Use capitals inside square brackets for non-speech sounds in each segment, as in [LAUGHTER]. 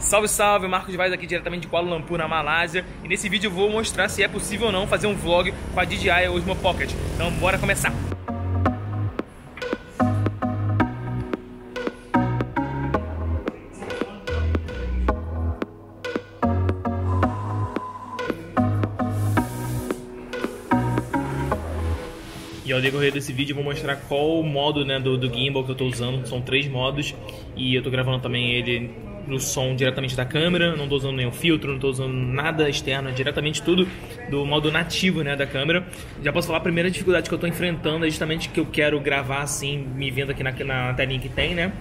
Salve, salve, Marcos Vaz aqui diretamente de Kuala Lumpur, na Malásia. E nesse vídeo eu vou mostrar se é possível ou não fazer um vlog com a DJI Osmo Pocket. Então bora começar! E ao decorrer desse vídeo eu vou mostrar qual o modo né, do, do gimbal que eu estou usando. São três modos e eu estou gravando também ele no som diretamente da câmera, não estou usando nenhum filtro, não estou usando nada externo, é diretamente tudo do modo nativo né, da câmera. Já posso falar, a primeira dificuldade que eu estou enfrentando é justamente que eu quero gravar assim, me vendo aqui na, na telinha que tem, né?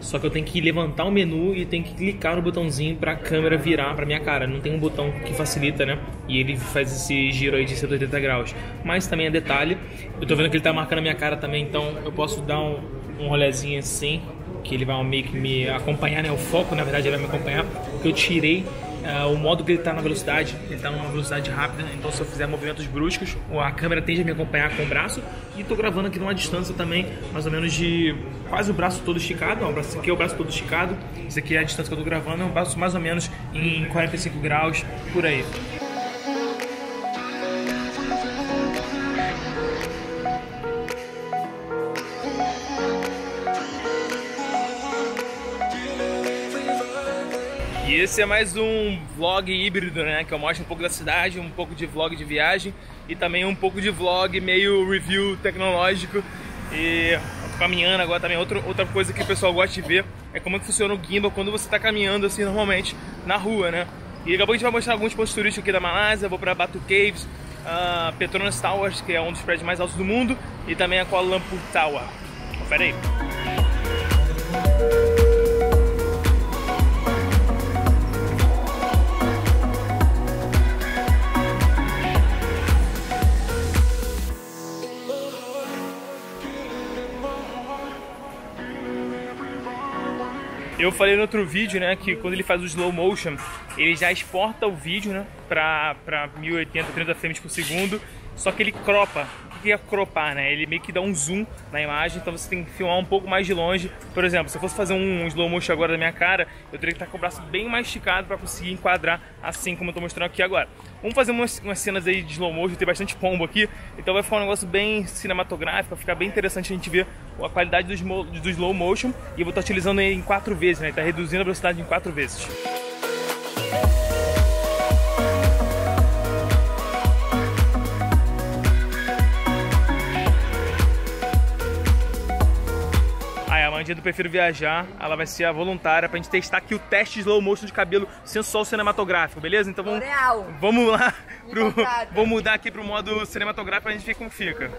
Só que eu tenho que levantar o menu e tenho que clicar no botãozinho para a câmera virar para minha cara. Não tem um botão que facilita, né? E ele faz esse giro aí de 180 graus. Mas também é detalhe. Eu tô vendo que ele tá marcando a minha cara também, então eu posso dar um, um rolezinho assim, que ele vai meio que me acompanhar, né? O foco, na verdade, ele vai me acompanhar, eu tirei Uh, o modo que ele está na velocidade, ele está numa velocidade rápida, então se eu fizer movimentos bruscos, a câmera tende a me acompanhar com o braço e estou gravando aqui numa distância também, mais ou menos de quase o braço todo esticado, ó, esse aqui é o braço todo esticado, esse aqui é a distância que eu estou gravando, é um braço mais ou menos em 45 graus, por aí. Esse é mais um vlog híbrido, né? Que eu mostro um pouco da cidade, um pouco de vlog de viagem e também um pouco de vlog meio review tecnológico. E caminhando agora também, outra, outra coisa que o pessoal gosta de ver é como é que funciona o gimbal quando você está caminhando assim normalmente na rua, né? E daqui a pouco a gente vai mostrar alguns pontos turísticos aqui da Malásia, vou para Batu Caves, uh, Petronas Towers, que é um dos prédios mais altos do mundo, e também a Kuala Lumpur Tower. Confere aí. Eu falei no outro vídeo, né, que quando ele faz o slow motion, ele já exporta o vídeo, né, pra, pra 1080, 30 frames por segundo, só que ele cropa. O que é cropar, né? Ele meio que dá um zoom na imagem, então você tem que filmar um pouco mais de longe. Por exemplo, se eu fosse fazer um slow motion agora da minha cara, eu teria que estar com o braço bem mais esticado para conseguir enquadrar assim como eu estou mostrando aqui agora. Vamos fazer umas, umas, cenas aí de slow motion, tem bastante pombo aqui, então vai ficar um negócio bem cinematográfico, vai ficar bem interessante a gente ver a qualidade do, do slow motion e eu vou estar utilizando ele em quatro vezes, né? Está reduzindo a velocidade em quatro vezes. Dia do Prefiro Viajar, ela vai ser a voluntária pra gente testar aqui o teste slow motion de cabelo sensual cinematográfico, beleza? Então vamos, vamos lá, pro, vamos mudar aqui pro modo cinematográfico pra gente ver como fica.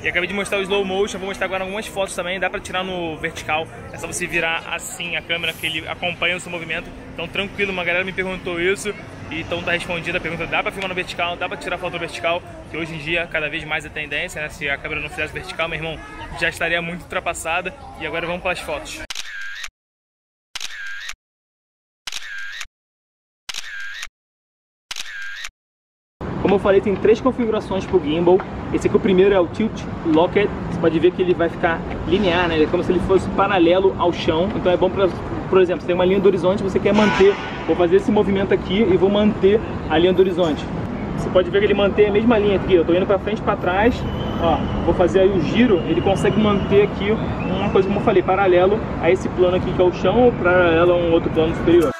E acabei de mostrar o slow motion, vou mostrar agora algumas fotos também, dá pra tirar no vertical, é só você virar assim a câmera que ele acompanha o seu movimento. Então tranquilo, uma galera me perguntou isso, então tá respondida a pergunta, dá pra filmar no vertical, dá pra tirar foto no vertical, que hoje em dia cada vez mais é tendência, né? Se a câmera não fizesse vertical, meu irmão, já estaria muito ultrapassada. E agora vamos para as fotos. Como eu falei, tem três configurações para o gimbal. Esse aqui o primeiro é o Tilt Locket. Você pode ver que ele vai ficar linear, né? Ele é como se ele fosse paralelo ao chão. Então é bom para, por exemplo, você tem uma linha do horizonte, você quer manter. Vou fazer esse movimento aqui e vou manter a linha do horizonte. Você pode ver que ele mantém a mesma linha aqui. Eu estou indo para frente, para trás. Ó, vou fazer aí o giro. Ele consegue manter aqui uma coisa como eu falei, paralelo a esse plano aqui que é o chão, ou paralelo a um outro plano superior.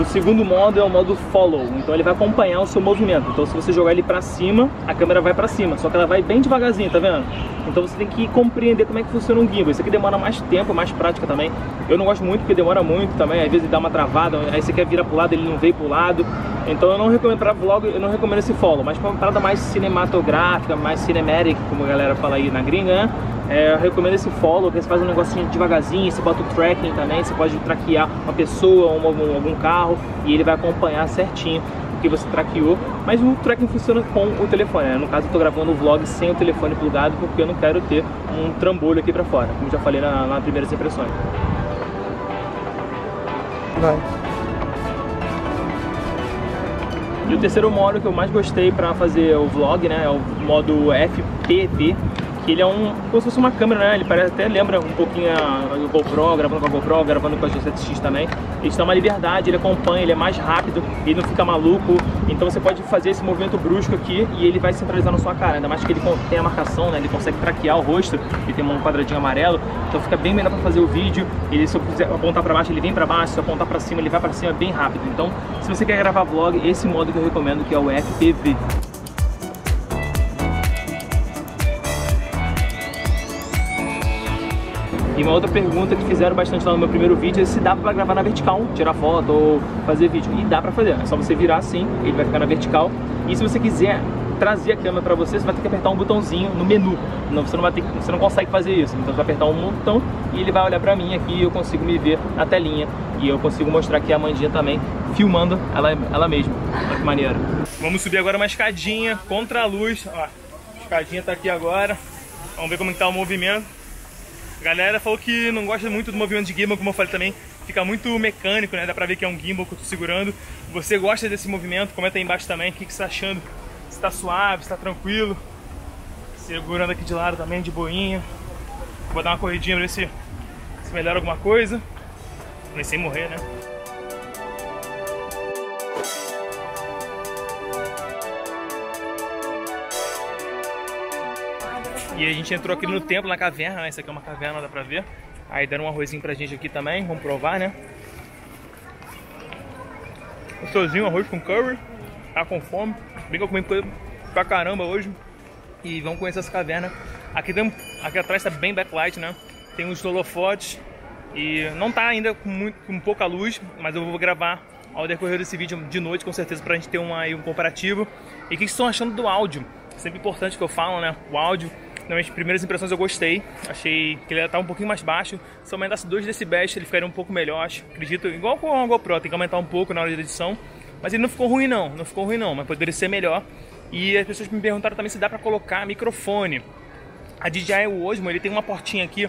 O segundo modo é o modo follow, então ele vai acompanhar o seu movimento. Então se você jogar ele para cima, a câmera vai para cima, só que ela vai bem devagarzinho, tá vendo? Então você tem que compreender como é que funciona um gimbal. Isso aqui demora mais tempo, mais prática também. Eu não gosto muito porque demora muito também, às vezes dá uma travada, aí você quer virar pro lado, ele não veio pro lado. Então eu não recomendo para vlog, eu não recomendo esse follow, mas para uma parada mais cinematográfica, mais cinematic, como a galera fala aí na gringa, né? É, eu recomendo esse follow, que você faz um negocinho devagarzinho, você bota o tracking também, você pode traquear uma pessoa, ou algum, algum carro, e ele vai acompanhar certinho o que você traqueou. Mas o tracking funciona com o telefone, né? No caso eu tô gravando o vlog sem o telefone plugado, porque eu não quero ter um trambolho aqui pra fora, como já falei na, na primeiras impressões. Vai. E o terceiro modo que eu mais gostei pra fazer o vlog, né, é o modo FPV, que ele é um, como se fosse uma câmera, né? Ele parece até lembra um pouquinho a, GoPro, gravando com a GoPro, gravando com a G7X também. Ele dá uma liberdade, ele acompanha, ele é mais rápido, ele não fica maluco. Então você pode fazer esse movimento brusco aqui e ele vai centralizar na sua cara. Ainda mais que ele tem a marcação, né? Ele consegue traquear o rosto, ele tem um quadradinho amarelo, então fica bem melhor para fazer o vídeo. Ele se eu quiser apontar para baixo, ele vem para baixo, se eu apontar para cima, ele vai para cima bem rápido. Então, se você quer gravar vlog, esse modo que eu recomendo que é o FPV. E uma outra pergunta que fizeram bastante lá no meu primeiro vídeo é se dá pra gravar na vertical, tirar foto ou fazer vídeo. E dá pra fazer, é só você virar assim, ele vai ficar na vertical. E se você quiser trazer a câmera pra você, você vai ter que apertar um botãozinho no menu. Não, você, não vai ter, você não consegue fazer isso. Então você vai apertar um botão e ele vai olhar pra mim aqui e eu consigo me ver na telinha. E eu consigo mostrar aqui a Mandinha também, filmando ela, ela mesma. Olha que maneiro. Vamos subir agora uma escadinha contra a luz. Ó, a escadinha tá aqui agora. Vamos ver como que tá o movimento. A galera falou que não gosta muito do movimento de gimbal, como eu falei também, fica muito mecânico, né? Dá pra ver que é um gimbal que eu tô segurando. Você gosta desse movimento? Comenta aí embaixo também o que, que você tá achando. Se tá suave, se tá tranquilo. Segurando aqui de lado também, de boinha. Vou dar uma corridinha pra ver se, se melhora alguma coisa. Nem sem morrer, né? E a gente entrou aqui no templo, na caverna, né? Isso aqui é uma caverna, dá pra ver. Aí deram um arrozinho pra gente aqui também, vamos provar, né? Gostosinho, arroz com curry. Tá com fome. Bem que eu comi coisa pra caramba hoje. E vamos conhecer essa caverna. Aqui, tem, aqui atrás tá bem backlight, né? Tem uns holofotes. E não tá ainda com, muito, com pouca luz, mas eu vou gravar ao decorrer desse vídeo de noite, com certeza, pra gente ter uma, um comparativo. E o que vocês estão achando do áudio? Sempre importante que eu falo, né? O áudio nas primeiras impressões eu gostei. Achei que ele estar um pouquinho mais baixo. Se aumentasse 2 decibéis, ele ficaria um pouco melhor, acho. Acredito, igual com a GoPro, tem que aumentar um pouco na hora da edição. Mas ele não ficou ruim não, não ficou ruim não, mas poderia ser melhor. E as pessoas me perguntaram também se dá pra colocar microfone. A DJI Osmo, ele tem uma portinha aqui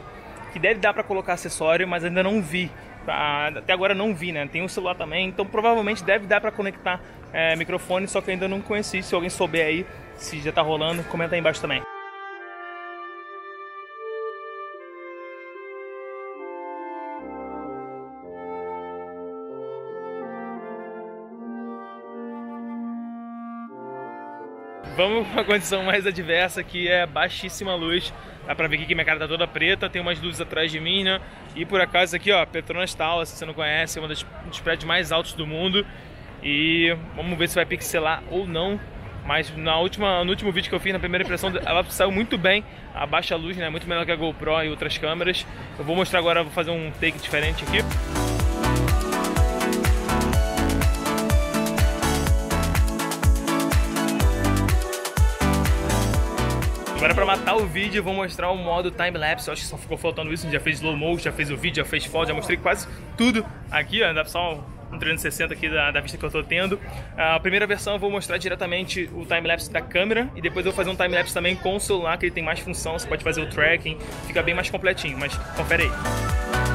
que deve dar pra colocar acessório, mas ainda não vi. Até agora não vi, né? Tem um celular também, então provavelmente deve dar pra conectar é, microfone, só que ainda não conheci. Se alguém souber aí, se já tá rolando, comenta aí embaixo também. Vamos para uma condição mais adversa que é baixíssima luz. Dá pra ver aqui que minha cara tá toda preta, tem umas luzes atrás de mim, né? E por acaso aqui, ó, Petronas Tower, se você não conhece, é um dos, prédios mais altos do mundo. E vamos ver se vai pixelar ou não. Mas na última, no último vídeo que eu fiz, na primeira impressão, [LAUGHS] ela saiu muito bem. A baixa luz, né? Muito melhor que a GoPro e outras câmeras. Eu vou mostrar agora, vou fazer um take diferente aqui. O vídeo vou mostrar o modo time-lapse, acho que só ficou faltando isso, a gente já fez slow motion, já fez o vídeo, já fez foto, já mostrei quase tudo aqui, ó, dá só um 360 aqui da, da, vista que eu tô tendo. A primeira versão eu vou mostrar diretamente o time-lapse da câmera e depois eu vou fazer um time-lapse também com o celular, que ele tem mais função, você pode fazer o tracking, fica bem mais completinho, mas confere aí.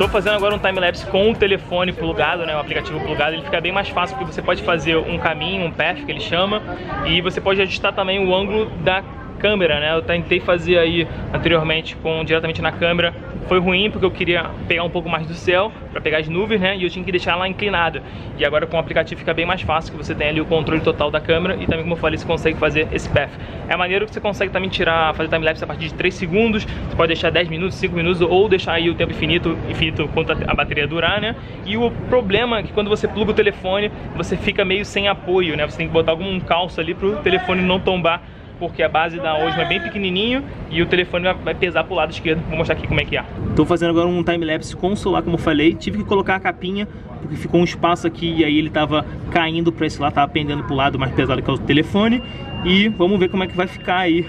Estou fazendo agora um time-lapse com o telefone plugado, né, o aplicativo plugado, ele fica bem mais fácil porque você pode fazer um caminho, um path que ele chama, e você pode ajustar também o ângulo da câmera, né, eu tentei fazer aí anteriormente com diretamente na câmera foi ruim porque eu queria pegar um pouco mais do céu para pegar as nuvens, né? E eu tinha que deixar ela inclinada. E agora com o aplicativo fica bem mais fácil, que você tem ali o controle total da câmera e também, como eu falei, você consegue fazer esse path. É maneiro que você consegue também tirar, fazer time-lapse a partir de 3 segundos, você pode deixar 10 minutos, 5 minutos ou deixar aí o tempo infinito, infinito quanto a bateria durar, né? E o problema é que quando você pluga o telefone, você fica meio sem apoio, né? Você tem que botar algum calço ali pro telefone não tombar porque a base da Osmo é bem pequenininho e o telefone vai pesar pro lado esquerdo. Vou mostrar aqui como é que é. Tô fazendo agora um time-lapse com o celular, como eu falei. Tive que colocar a capinha, porque ficou um espaço aqui e aí ele tava caindo para esse lado, tava pendendo pro lado mais pesado que é o telefone. E vamos ver como é que vai ficar aí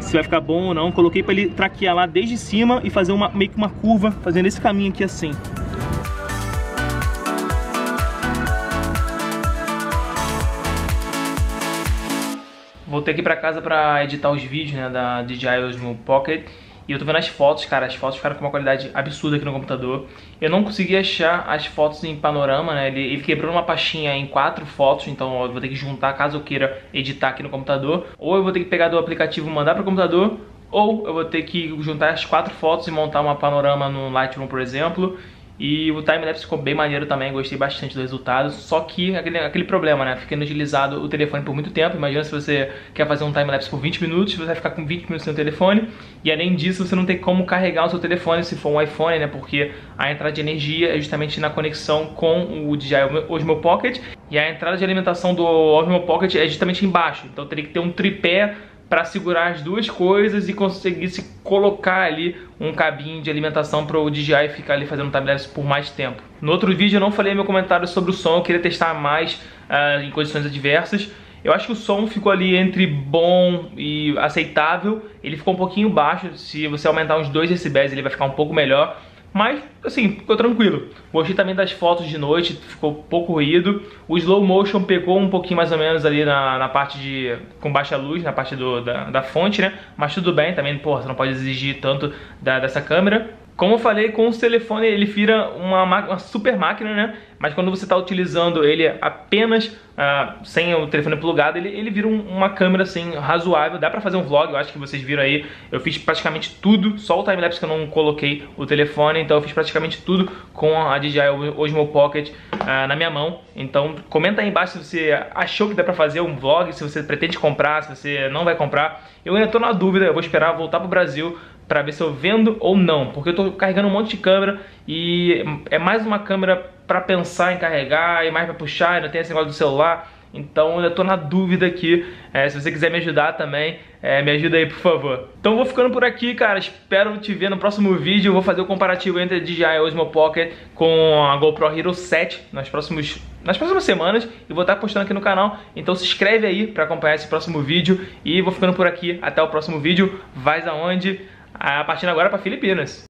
se vai ficar bom ou não. Coloquei para ele traquear lá desde cima e fazer uma, meio que uma curva, fazendo esse caminho aqui assim. Voltei aqui pra casa pra editar os vídeos né, da DJI Osmo Pocket E eu tô vendo as fotos, cara, as fotos ficaram com uma qualidade absurda aqui no computador. Eu não consegui achar as fotos em panorama, né? Ele, ele quebrou uma pastinha em quatro fotos, então eu vou ter que juntar caso eu queira editar aqui no computador. Ou eu vou ter que pegar do aplicativo e mandar pro computador, ou eu vou ter que juntar as quatro fotos e montar uma panorama no Lightroom, por exemplo. E o timelapse ficou bem maneiro também, gostei bastante do resultado. Só que aquele, aquele problema, né? Fica inutilizado o telefone por muito tempo. Imagina se você quer fazer um timelapse por 20 minutos, você vai ficar com 20 minutos sem o telefone. E além disso, você não tem como carregar o seu telefone se for um iPhone, né? Porque a entrada de energia é justamente na conexão com o DJI Osmo Pocket. E a entrada de alimentação do Osmo Pocket é justamente embaixo. Então teria que ter um tripé para segurar as duas coisas e conseguir se colocar ali um cabinho de alimentação para o DJI ficar ali fazendo timelapse por mais tempo. No outro vídeo eu não falei meu comentário sobre o som, eu queria testar mais uh, em condições adversas. Eu acho que o som ficou ali entre bom e aceitável. Ele ficou um pouquinho baixo. Se você aumentar uns 2 decibéis, ele vai ficar um pouco melhor. Mas, assim, ficou tranquilo. Gostei também das fotos de noite, ficou pouco ruído. O slow motion pegou um pouquinho mais ou menos ali na, na parte de... com baixa luz, na parte do, da, da fonte, né? Mas tudo bem também, porra, você não pode exigir tanto da, dessa câmera. Como eu falei, com o telefone ele vira uma, uma super máquina, né? Mas quando você está utilizando ele apenas uh, sem o telefone plugado, ele, ele vira um, uma câmera assim razoável. Dá pra fazer um vlog, eu acho que vocês viram aí. Eu fiz praticamente tudo, só o timelapse que eu não coloquei o telefone. Então eu fiz praticamente tudo com a DJI Osmo Pocket uh, na minha mão. Então comenta aí embaixo se você achou que dá pra fazer um vlog, se você pretende comprar, se você não vai comprar. Eu ainda tô na dúvida, eu vou esperar voltar pro Brasil para ver se eu vendo ou não, porque eu tô carregando um monte de câmera e é mais uma câmera para pensar em carregar e mais para puxar, ainda tem esse negócio do celular. Então eu tô na dúvida aqui. É, se você quiser me ajudar também, é, me ajuda aí, por favor. Então vou ficando por aqui, cara. Espero te ver no próximo vídeo. Eu vou fazer o comparativo entre a DJI Osmo Pocket com a GoPro Hero 7 nas, próximos, nas próximas semanas. E vou estar postando aqui no canal. Então se inscreve aí para acompanhar esse próximo vídeo. E vou ficando por aqui. Até o próximo vídeo. Vais aonde? A partir de agora para Filipinas.